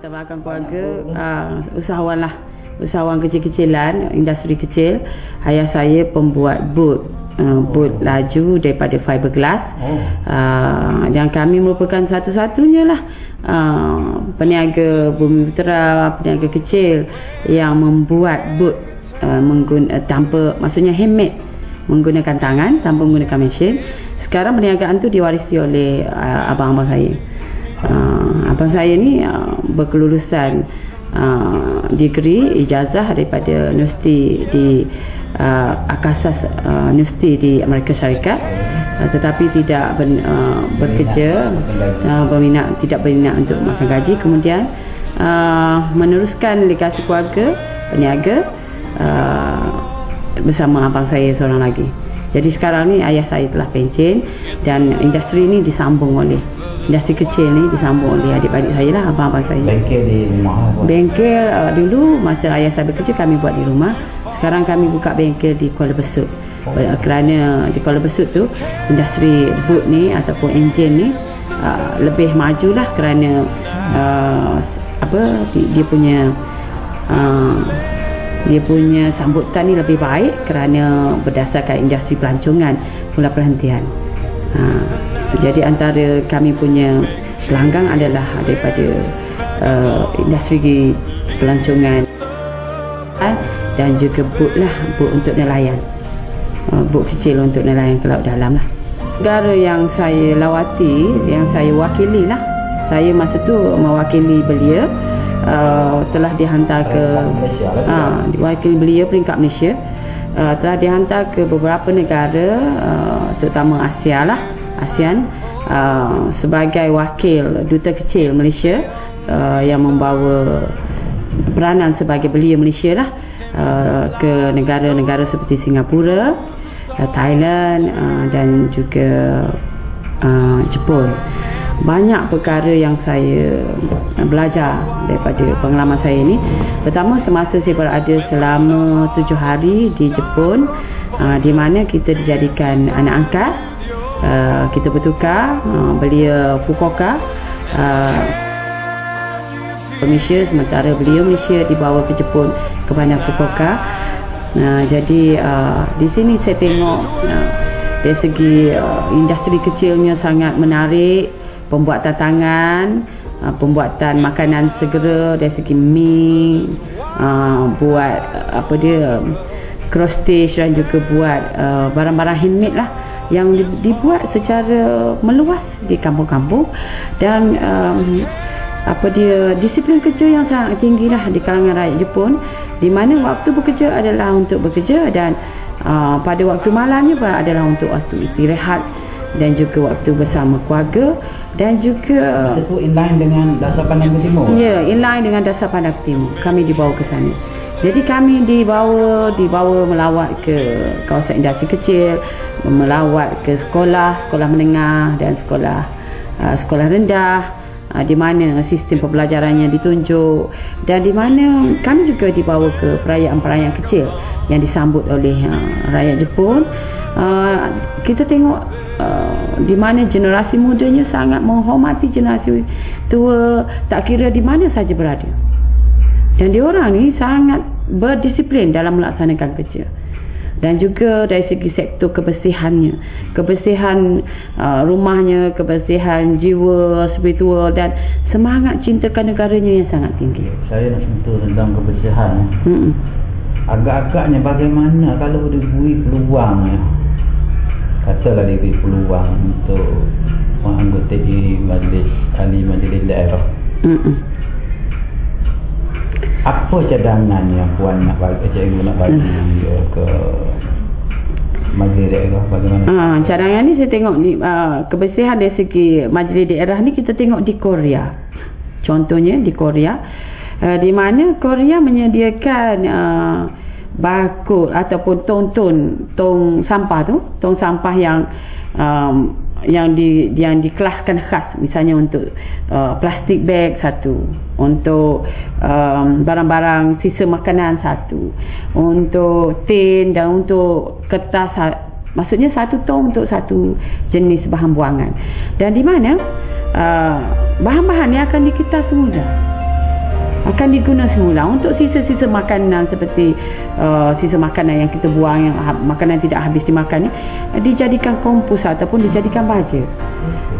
latar belakang keluarga. Uh, usahawan lah. Usahawan kecil-kecilan industri kecil. Ayah saya pembuat boot. Uh, boot laju daripada fiberglass Oh. uh, dan kami merupakan satu-satunya lah uh, peniaga bumi putera peniaga kecil yang membuat boot uh, menggun, uh, tanpa maksudnya handmade menggunakan tangan tanpa menggunakan mesin. Sekarang perniagaan tu diwarisi oleh uh, abang-abang saya uh, abang saya ni uh, berkelulusan uh, degree ijazah daripada universiti di uh, Akasas uh, Universiti di Amerika Syarikat. Uh, tetapi tidak ben, uh, bekerja uh, berminat tidak berminat untuk makan gaji. Kemudian uh, meneruskan legasi keluarga peniaga uh, bersama abang saya seorang lagi. Jadi sekarang ni ayah saya telah pencen dan industri ni disambung oleh industri kecil ni disambung oleh adik-adik saya lah abang-abang saya Bengkel di rumah lah buat. Bengkel uh, dulu masa ayah saya bekerja kami buat di rumah. Sekarang kami buka bengkel di Kuala Besut. Uh, kerana di Kuala Besut tu industri boot ni ataupun enjin ni uh, lebih majulah kerana uh, apa di- dia punya uh, dia punya sambutan ni lebih baik kerana berdasarkan industri pelancongan mula perhentian. Ha, jadi antara kami punya pelanggan adalah daripada uh, industri pelancongan dan juga boat lah boat untuk nelayan. Uh, boat kecil untuk nelayan ke laut dalam lah. Negara yang saya lawati yang saya wakili lah. Saya masa tu mewakili belia uh, telah dihantar ke uh, diwakili belia peringkat Malaysia uh, telah dihantar ke beberapa negara uh, terutama Asia lah ASEAN uh, sebagai wakil duta kecil Malaysia uh, yang membawa peranan sebagai belia Malaysia lah uh, ke negara-negara seperti Singapura, uh, Thailand uh, dan juga uh, Jepun. Banyak perkara yang saya belajar daripada pengalaman saya ini. Pertama semasa saya berada selama tujuh hari di Jepun, uh, di mana kita dijadikan anak angkat. Uh, kita bertukar uh, belia Fukuoka uh, Malaysia sementara beliau Malaysia dibawa ke Jepun ke bandar Fukuoka. Nah, jadi uh, di sini saya tengok uh, dari segi uh, industri kecilnya sangat menarik, pembuatan tangan, uh, pembuatan makanan segera dari segi mie, uh, buat uh, apa dia stitch dan juga buat uh, barang-barang handmade lah yang di- dibuat secara meluas di kampung-kampung dan um, apa dia disiplin kerja yang sangat tinggi lah di kalangan rakyat Jepun di mana waktu bekerja adalah untuk bekerja dan uh, pada waktu malamnya adalah untuk waktu istirahat dan juga waktu bersama keluarga dan juga Itu inline dengan dasar pandang timur. Ya, inline dengan dasar pandang timur. Kami dibawa ke sana. Jadi kami dibawa dibawa melawat ke kawasan industri kecil, melawat ke sekolah, sekolah menengah dan sekolah uh, sekolah rendah uh, di mana sistem pembelajarannya ditunjuk dan di mana kami juga dibawa ke perayaan-perayaan kecil yang disambut oleh uh, rakyat Jepun. Uh, kita tengok uh, di mana generasi mudanya sangat menghormati generasi tua tak kira di mana saja berada. Dan diorang ni sangat berdisiplin dalam melaksanakan kerja. Dan juga dari segi sektor kebersihannya. Kebersihan uh, rumahnya, kebersihan jiwa, spiritual dan semangat cintakan negaranya yang sangat tinggi. Saya nak sentuh tentang kebersihan. Hmm. Agak-agaknya bagaimana kalau diberi peluang ya. Katalah diberi peluang untuk menganggotai majlis ahli majlis daerah. Hmm. Apa cadangan yang puan nak bagi, cikgu nak bagi uh, ke majlis daerah bagaimana? Ah, cadangan ni saya tengok ni uh, kebersihan dari segi majlis daerah ni kita tengok di Korea. Contohnya di Korea uh, di mana Korea menyediakan uh, bakul ataupun tong-tong tong sampah tu, tong sampah yang um, yang di yang dikelaskan khas misalnya untuk uh, plastik bag satu untuk um, barang-barang sisa makanan satu untuk tin dan untuk kertas sa- maksudnya satu tong untuk satu jenis bahan buangan. Dan di mana uh, bahan-bahan ni akan dikita semula akan diguna semula. Untuk sisa-sisa makanan seperti uh, sisa makanan yang kita buang yang ha- makanan yang tidak habis dimakan ni uh, dijadikan kompos ataupun dijadikan baja.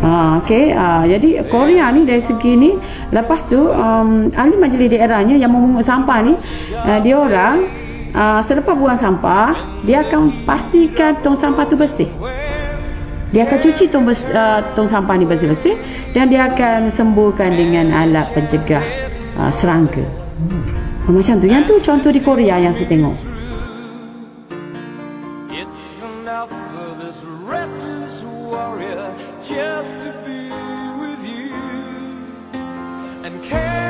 Ha, okay, uh, jadi Korea ni dari segi ni lepas tu um, ahli majlis daerahnya yang memungut sampah ni uh, dia orang uh, selepas buang sampah dia akan pastikan tong sampah tu bersih. Dia akan cuci tong, bers, uh, tong sampah ni bersih-bersih dan dia akan sembuhkan dengan alat pencegah uh, serangga hmm. macam tu yang tu contoh di Korea yang saya tengok just to be with you and care.